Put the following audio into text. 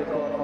这个。